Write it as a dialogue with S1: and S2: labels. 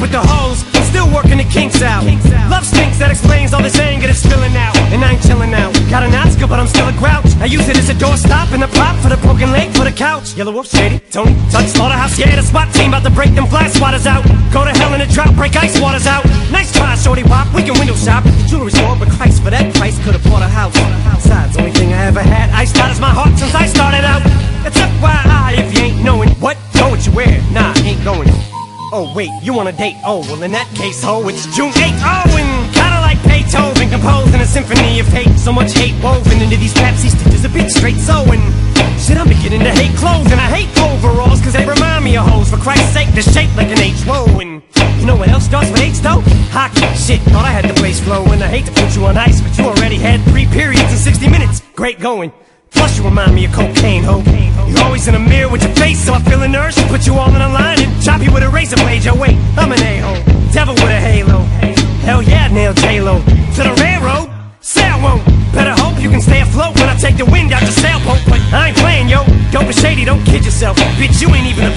S1: with the hoes. I'm still working the kinks out. Love stinks, that explains all this anger that's spilling out. And I ain't chilling out. Got an Oscar, but I'm still a grouch. I use it as a doorstop and a prop for the broken leg for the couch. Yelawolf, Shady, Tony, Touch, Slaughterhouse, yeah, the SWAT team about to break them fly swatters out. Go to hell in a drop, break ice waters out. Nice try, shorty wop, we can window shop. at the Jewelry store, but Christ, for that price, could've bought a house. Oh wait, you want a date? Oh well, in that case, ho, it's June 8th. Oh, and kinda like Beethoven Composing a symphony of hate. So much hate woven into these Pepsi stitches, a bit straight sewing. Shit, I'm beginning to hate clothes and I hate overalls, cause they remind me of hoes. For Christ's sake, they're shaped like an H. Whoa, and you know what else starts with H though? Hockey. Shit, thought I had the place flowing. I hate to put you on ice, but you already had three periods in 60 minutes. Great going. Plus you remind me of cocaine, ho. You're always in a mirror with your face, so I feel an urge to put you all in a line with a razor blade. Yo, wait, I'm an a-hole. Devil with a halo. Hell yeah, nail J-Lo. To the railroad, sail won't. Better hope you can stay afloat when I take the wind out your sailboat. But I ain't playing, yo. Dope and shady, don't kid yourself. Bitch, you ain't even a